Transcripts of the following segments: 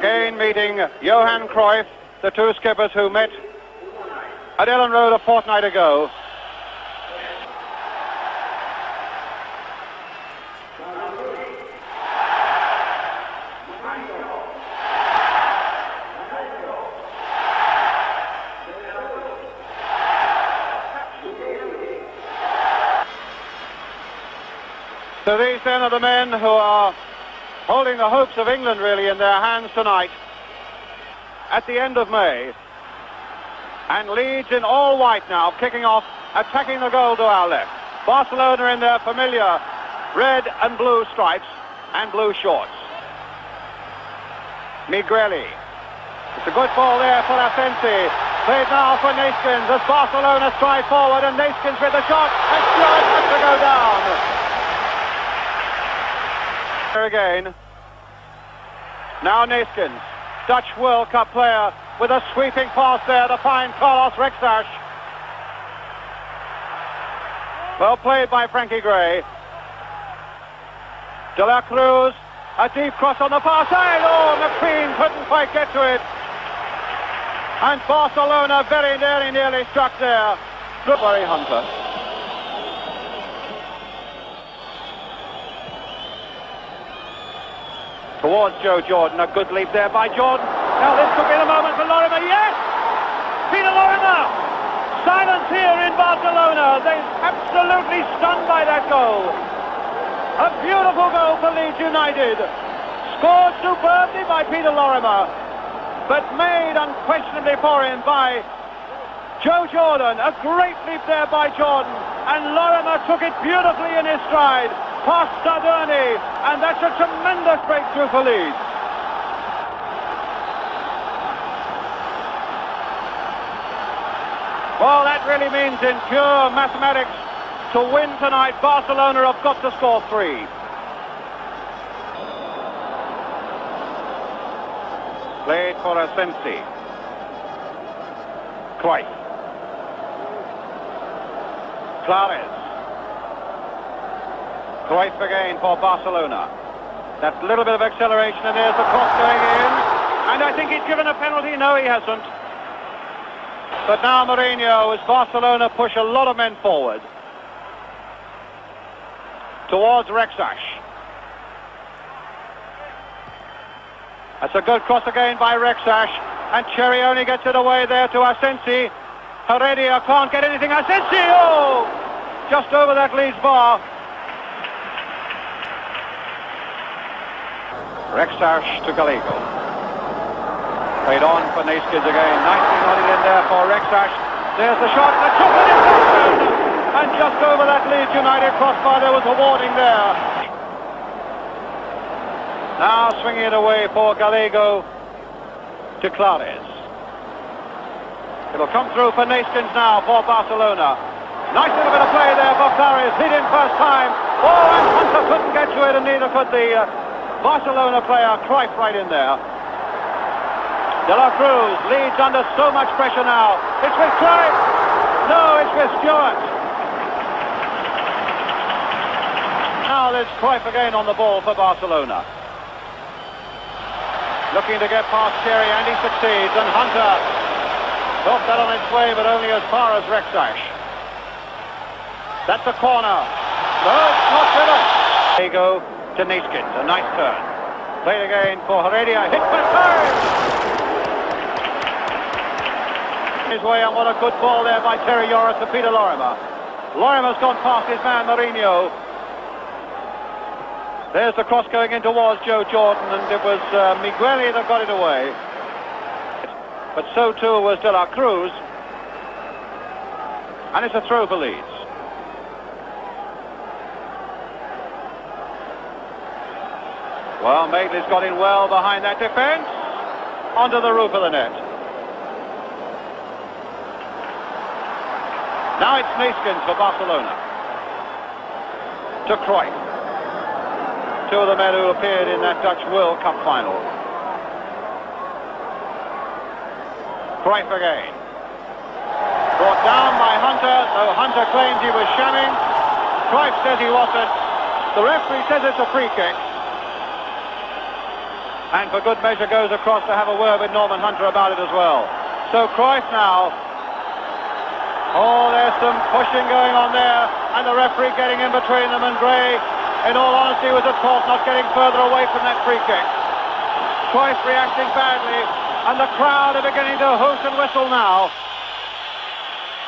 Again meeting Johan Cruyff, the two skippers who met at Elland Road a fortnight ago. So these then are the men who are holding the hopes of England really in their hands tonight at the end of May. And Leeds in all white now, kicking off, attacking the goal to our left. Barcelona in their familiar red and blue stripes and blue shorts. Migueli. It's a good ball there for Asensi. Played now for Neeskens as Barcelona stride forward and Neeskens with the shot and Stewart has to go down. There again. Now Neeskens, Dutch World Cup player with a sweeping pass there to find Carlos Rexach. Well played by Frankie Gray. De La Cruz, a deep cross on the far side. Oh, McQueen couldn't quite get to it. And Barcelona very nearly, nearly struck there. Barry Hunter. Towards Joe Jordan. A good leap there by Jordan. Now this could be the moment for Lorimer. Yes! Peter Lorimer! Silence here in Barcelona. They're absolutely stunned by that goal. A beautiful goal for Leeds United. Scored superbly by Peter Lorimer, but made unquestionably for him by Joe Jordan. A great leap there by Jordan, and Lorimer took it beautifully in his stride past Sadurni, and that's a tremendous breakthrough for Leeds. Well, that really means in pure mathematics, to win tonight, Barcelona have got to score three. Played for Asensi. Cruyff. Clares. Cruyff again for Barcelona. That little bit of acceleration, and there's the cross going in. And I think he's given a penalty. No, he hasn't. But now Marinho, as Barcelona push a lot of men forward. Towards Rexach. That's a good cross again by Rexach. And Cherry only gets it away there to Asensi. Heredia can't get anything. Asensi, oh! Just over that Leeds bar. Rexach to Gallego. Played on for Neeskens again. Nicely nodded in there for Rexach. There's the shot. The took it in And just over that Leeds United crossbar, there was a warning there. Now swinging it away for Gallego to Clares. It'll come through for Neeskens now for Barcelona. Nice little bit of play there for Clares. Hit in first time. Oh, and Hunter couldn't get to it, and neither could the uh, Barcelona player, Cruyff right in there. De La Cruz leads under so much pressure now. It's with Cruyff. No, it's with Stewart. Now there's Cruyff again on the ball for Barcelona. Looking to get past Cherry and he succeeds. And Hunter got that on its way, but only as far as Rexach. That's a corner. No, it's not finished. There you go to. A nice turn. Played again for Heredia. Hit for third! His way, and what a good ball there by Terry Yorath to Peter Lorimer. Lorimer's gone past his man, Marinho. There's the cross going in towards Joe Jordan, and it was uh, Migueli that got it away. But so too was De La Cruz. And it's a throw for Leeds. Well, Madeley's got in well behind that defence. Onto the roof of the net. Now it's Neeskens for Barcelona. To Cruyff. Two of the men who appeared in that Dutch World Cup final. Cruyff again. Brought down by Hunter, though Hunter claims he was shamming. Cruyff says he wasn't. The referee says it's a free kick. And for good measure goes across to have a word with Norman Hunter about it as well. So Cruyff now. Oh, there's some pushing going on there, and the referee getting in between them, and Gray, in all honesty, was at fault not getting further away from that free kick. Cruyff reacting badly, and the crowd are beginning to hoot and whistle now.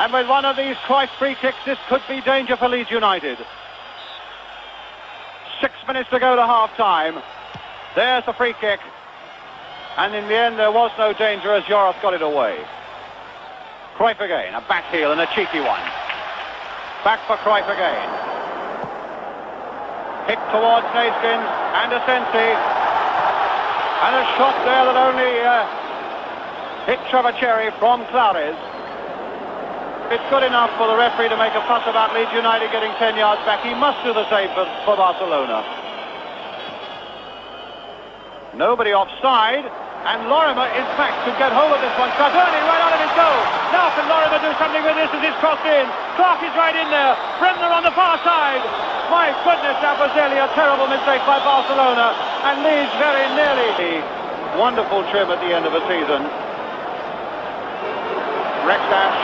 And with one of these Cruyff free kicks, this could be danger for Leeds United. Six minutes to go to half-time. There's the free kick. And in the end, there was no danger as Yorath got it away. Cruyff again, a back heel and a cheeky one. Back for Cruyff again. Hit towards Neeskens and Asensi. And a shot there that only uh, hit Cherry from Clares. It's good enough for the referee to make a fuss about Leeds United getting 10 yards back. He must do the same for, for Barcelona. Nobody offside. And Lorimer, in fact, could get hold of this one. Sadurni right out of his goal. Now can Lorimer do something with this as it's crossed in? Clarke is right in there. Bremner on the far side. My goodness, that was really a terrible mistake by Barcelona. And Leeds very nearly. Wonderful trim at the end of the season. Rexach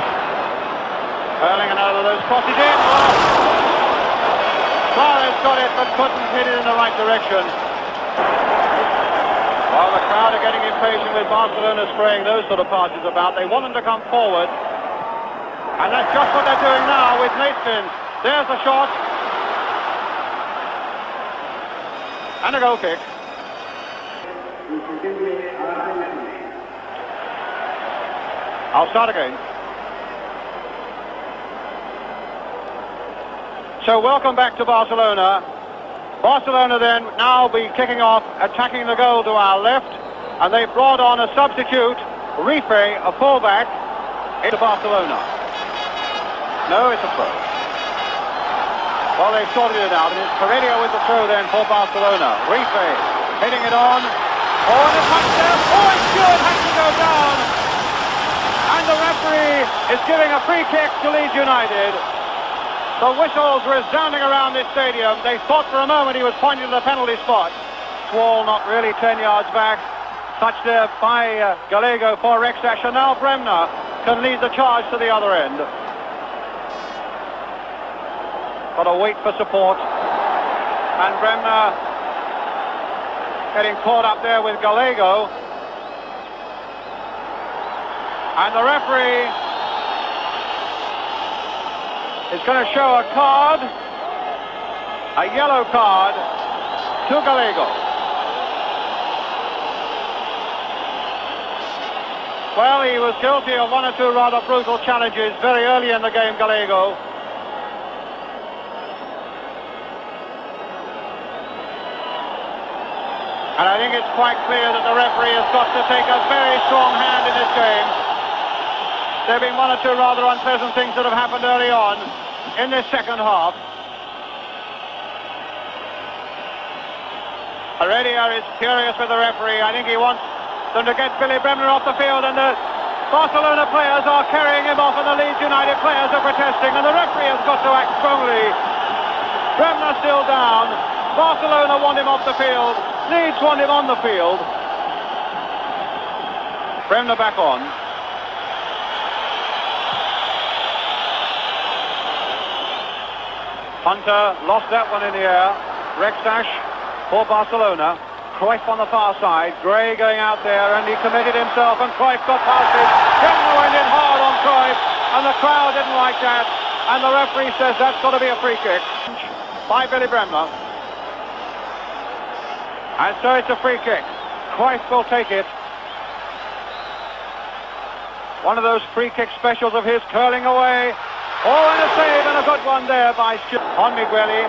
hurling another of those crosses in. Oh. Suarez got it but couldn't hit it in the right direction. While the crowd are getting impatient with Barcelona spraying those sort of passes about, they want them to come forward. And that's just what they're doing now with Neeskens. There's the shot. And a goal kick. I'll start again. So welcome back to Barcelona. Barcelona then now be kicking off, attacking the goal to our left, and they've brought on a substitute, Rife, a fullback, into Barcelona. No, it's a throw. Well, they've sorted it out, and it's Heredia with the throw then for Barcelona. Rife hitting it on. Oh, and a touch there. Oh, it's good, has to go down. And the referee is giving a free kick to Leeds United. The whistles resounding around this stadium. They thought for a moment he was pointing to the penalty spot. Swall not really 10 yards back. Touched there by uh, Gallego for Rexach. And now Bremner can lead the charge to the other end. Got to wait for support. And Bremner getting caught up there with Gallego. And the referee is going to show a card, a yellow card, to Gallego. Well, he was guilty of one or two rather brutal challenges very early in the game, Gallego. And I think it's quite clear that the referee has got to take a very strong hand in this game. There have been one or two rather unpleasant things that have happened early on in this second half. Heredia is furious with the referee. I think he wants them to get Billy Bremner off the field and the Barcelona players are carrying him off and the Leeds United players are protesting and the referee has got to act strongly. Bremner still down. Barcelona want him off the field. Leeds want him on the field. Bremner back on. Hunter lost that one in the air. Rexach for Barcelona. Cruyff on the far side. Gray going out there and he committed himself and Cruyff got past it. Bremner went in hard on Cruyff and the crowd didn't like that. And the referee says that's got to be a free kick by Billy Bremner. And so it's a free kick. Cruyff will take it. One of those free kick specials of his curling away. Oh, and a save and a good one there by Stewart on Migueli.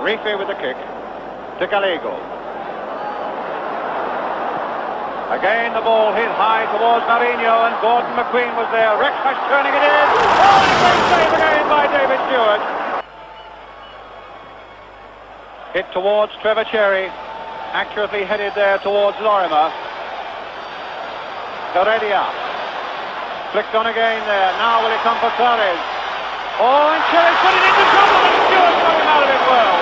Rife with the kick to Gallego. Again, the ball hit high towards Marinho, and Gordon McQueen was there. Rexach turning it in. Oh, and a great save again by David Stewart. Hit towards Trevor Cherry. Accurately headed there towards Lorimer. Heredia. Flicked on again there. Now will it come for Clares? Oh, and Cherry's put it into trouble, and Stewart got him out handled it well.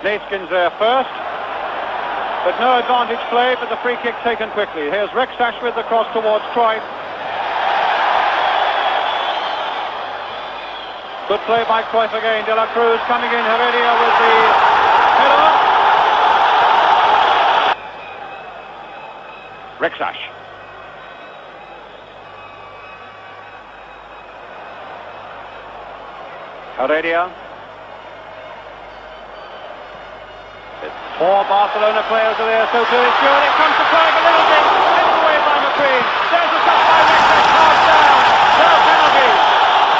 Neeskens there first. But no advantage play, but the free kick taken quickly. Here's Rex the cross towards Cruyff. Good play by Cruyff again. De La Cruz coming in. Heredia with the header. Rexach. Heredia. Four Barcelona players are there, so to Stewart. It comes to Craig a little bit. Headed away by McQueen. There's a shot by Rexach. Cast down. No penalty.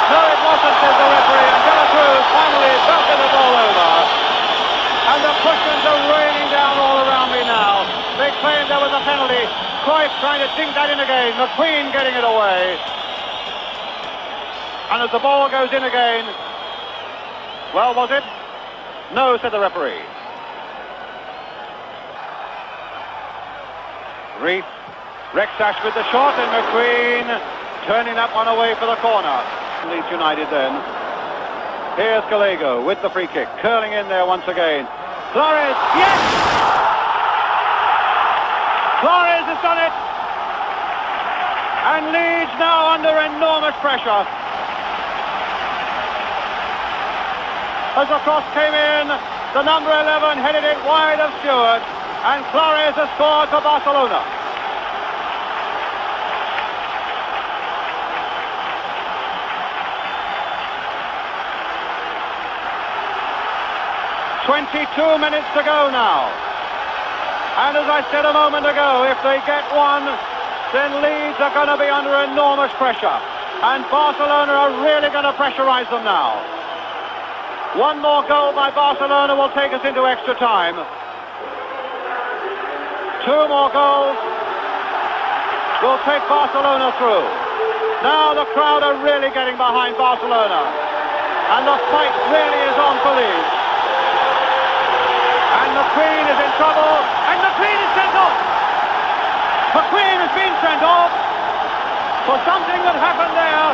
No, it wasn't, says the referee. And De La Cruz finally belted the ball over. And the cushions are raining down all around me now. They claim there was a penalty. Cruyff trying to dink that in again. McQueen getting it away. And as the ball goes in again, well, was it? No, said the referee. Reef, Rexach with the shot and McQueen turning that one away for the corner. Leeds United then. Here's Gallego with the free kick, curling in there once again. Flores, yes! Flores has done it! And Leeds now under enormous pressure. As the cross came in, the number 11 headed it wide of Stewart. And Flores has scored for Barcelona. Twenty-two minutes to go now. And as I said a moment ago, if they get one, then Leeds are going to be under enormous pressure. And Barcelona are really going to pressurize them now. One more goal by Barcelona will take us into extra time. Two more goals will take Barcelona through. Now the crowd are really getting behind Barcelona. And the fight really is on for Leeds. And McQueen is in trouble. And McQueen is sent off. McQueen has been sent off for something that happened there.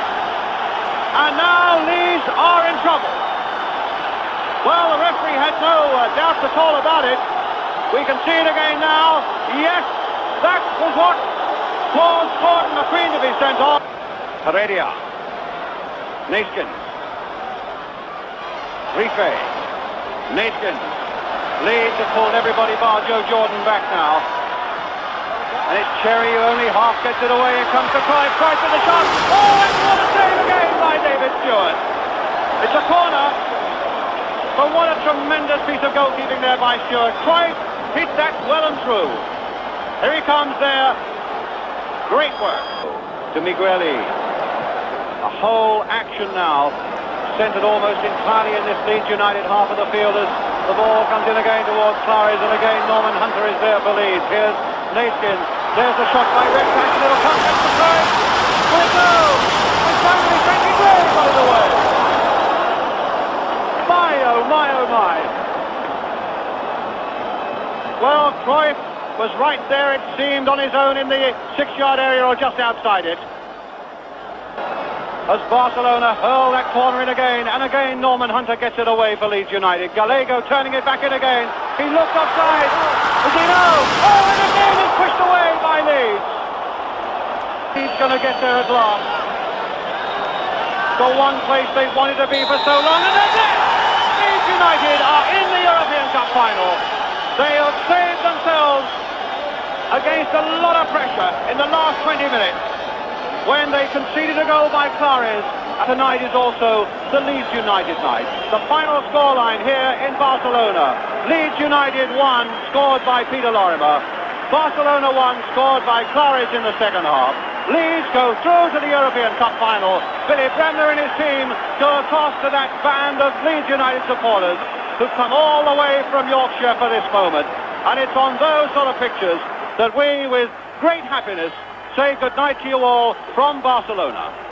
And now Leeds are in trouble. Well, the referee had no uh, doubts at all about it. We can see it again now. Yes, that was what caused Gordon McQueen to be sent off. Heredia. Neeskens. Rife. Neeskens. Leeds have pulled everybody bar Joe Jordan back now. And it's Cherry who only half gets it away. It comes to Cruyff. Cruyff with the shot. Oh, and what a save again by David Stewart. It's a corner. But what a tremendous piece of goalkeeping there by Stewart. Cruyff hit that well and true. Here he comes there. Great work to Migueli. A whole action now centred almost entirely in this Leeds United half of the field as the ball comes in again towards Flores and again Norman Hunter is there for Leeds. Here's Neeskens. There's a shot by Rex Ashton. It'll come back to it go? It's finally Frankie Gray by the way. My oh my oh my. Well, Cruyff was right there, it seemed, on his own in the six-yard area or just outside it. As Barcelona hurl that corner in again, and again Norman Hunter gets it away for Leeds United. Gallego turning it back in again. He looks offside. Does he know? Oh, and again it's pushed away by Leeds. He's going to get there at last. The one place they've wanted to be for so long, and that's it! Leeds United are in the European Cup final. They have saved themselves against a lot of pressure in the last 20 minutes when they conceded a goal by Flores. Tonight is also the Leeds United night. The final scoreline here in Barcelona. Leeds United 1, scored by Peter Lorimer. Barcelona 1, scored by Flores in the second half. Leeds go through to the European Cup final. Billy Bremner and his team go across to that band of Leeds United supporters who've come all the way from Yorkshire for this moment. And it's on those sort of pictures that we, with great happiness, say goodnight to you all from Barcelona.